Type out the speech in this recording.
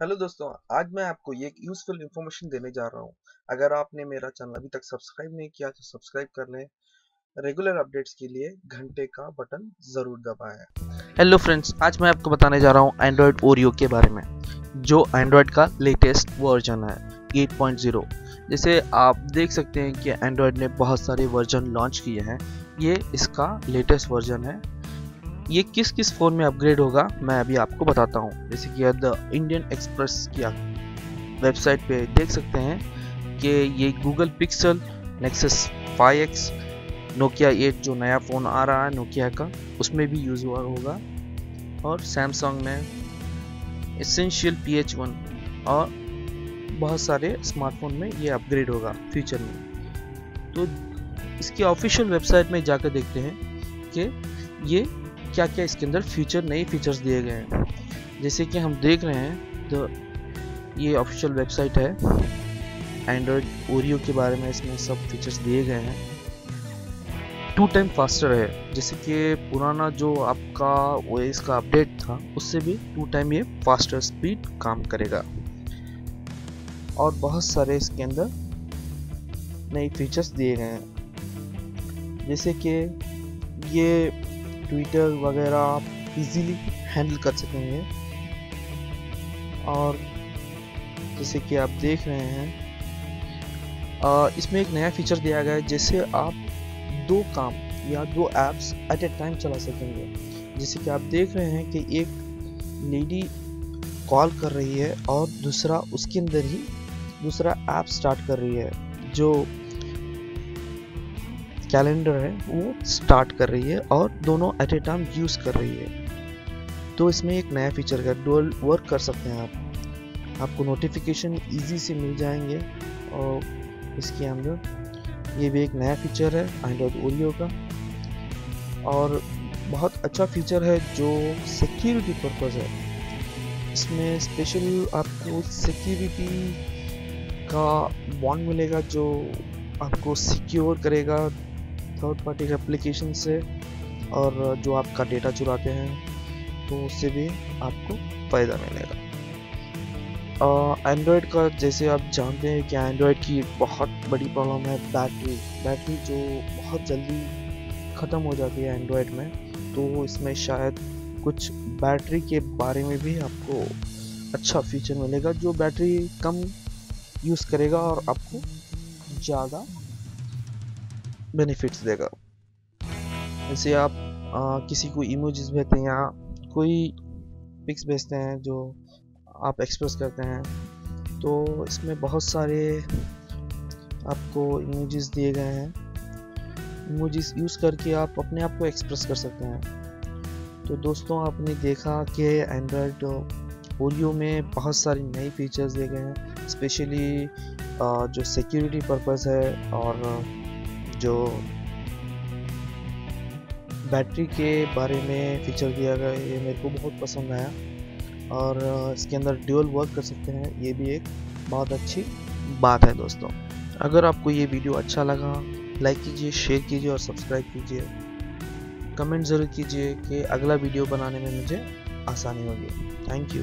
Hello दोस्तों, आज मैं आपको ये एक यूज़फुल इन्फॉर्मेशन देने जा रहा हूँ। अगर आपने मेरा चैनल अभी तक सब्सक्राइब नहीं किया तो सब्सक्राइब कर लें। रेगुलर अपडेट्स के लिए घंटे का बटन ज़रूर दबाएँ। हेलो फ्रेंड्स आज मैं आपको बताने जा रहा हूँ एंड्रॉयड ओरियो के बारे में, जो एंड्रॉयड का लेटेस्ट वर्जन है 8.0 जैसे आप देख सकते हैं कि एंड्रॉयड ने बहुत सारे वर्जन लॉन्च किए हैं। ये इसका लेटेस्ट वर्जन है। ये किस किस फ़ोन में अपग्रेड होगा, मैं अभी आपको बताता हूँ। जैसे कि द इंडियन एक्सप्रेस की आप वेबसाइट पे देख सकते हैं कि ये Google pixel nexus 5X Nokia 8 जो नया फ़ोन आ रहा है नोकिया का, उसमें भी यूज़ हुआ होगा। और सैमसंग में इसेंशियल पी एच वन और बहुत सारे स्मार्टफ़ोन में ये अपग्रेड होगा फ्यूचर में। तो इसकी ऑफिशियल वेबसाइट में जाकर देखते हैं कि ये क्या क्या इसके अंदर फीचर नए फीचर्स दिए गए हैं। जैसे कि हम देख रहे हैं तो ये ऑफिशियल वेबसाइट है। एंड्रॉयड ओरियो के बारे में इसमें सब फीचर्स दिए गए हैं। टू टाइम फास्टर है। जैसे कि पुराना जो आपका ओ का अपडेट था, उससे भी टू टाइम ये फास्टर स्पीड काम करेगा। और बहुत सारे इसके अंदर नए फीचर्स दिए गए हैं। जैसे कि ये ट्विटर वगैरह आप इजीली हैंडल कर सकेंगे और जैसे कि आप देख रहे हैं आ, इसमें एक नया फीचर दिया गया है जैसे आप दो काम या दो एप्स एट ए टाइम चला सकेंगे। जैसे कि आप देख रहे हैं कि एक लेडी कॉल कर रही है और दूसरा उसके अंदर ही दूसरा ऐप स्टार्ट कर रही है जो कैलेंडर है, वो स्टार्ट कर रही है और दोनों एट ए टाइम यूज़ कर रही है। तो इसमें एक नया फीचर है डुअल वर्क कर सकते हैं आप। आपको नोटिफिकेशन इजी से मिल जाएँगे और इसके अंदर ये भी एक नया फीचर है एंड्रॉयड ओरियो का। और बहुत अच्छा फीचर है जो सिक्योरिटी पर्पज़ है। इसमें स्पेशल आपको सिक्योरिटी का बॉन्ड मिलेगा जो आपको सिक्योर करेगा। थर्ड पार्टी एप्लीकेशन से और जो आपका डेटा चुराते हैं तो उससे भी आपको फ़ायदा मिलेगा। एंड्रॉयड का जैसे आप जानते हैं कि एंड्रॉयड की बहुत बड़ी प्रॉब्लम है बैटरी बैटरी जो बहुत जल्दी ख़त्म हो जाती है एंड्रॉयड में तो इसमें शायद कुछ बैटरी के बारे में भी आपको अच्छा फीचर मिलेगा जो बैटरी कम यूज़ करेगा और आपको ज़्यादा बेनिफिट्स देगा। जैसे आप आ, किसी को इमोजीज भेजते हैं या कोई पिक्स भेजते हैं जो आप एक्सप्रेस करते हैं तो इसमें बहुत सारे आपको इमोजीज दिए गए हैं। इमोजीज यूज़ करके आप अपने आप को एक्सप्रेस कर सकते हैं। तो दोस्तों आपने देखा कि एंड्रॉयड ओरियो में बहुत सारी नई फीचर्स दिए गए हैं स्पेशली जो सिक्योरिटी पर्पस है और जो बैटरी के बारे में फीचर दिया गया ये मेरे को बहुत पसंद आया। और इसके अंदर ड्यूअल वर्क कर सकते हैं, ये भी एक बहुत अच्छी बात है दोस्तों। अगर आपको ये वीडियो अच्छा लगा लाइक कीजिए शेयर कीजिए और सब्सक्राइब कीजिए। कमेंट ज़रूर कीजिए कि अगला वीडियो बनाने में मुझे आसानी होगी। Thank you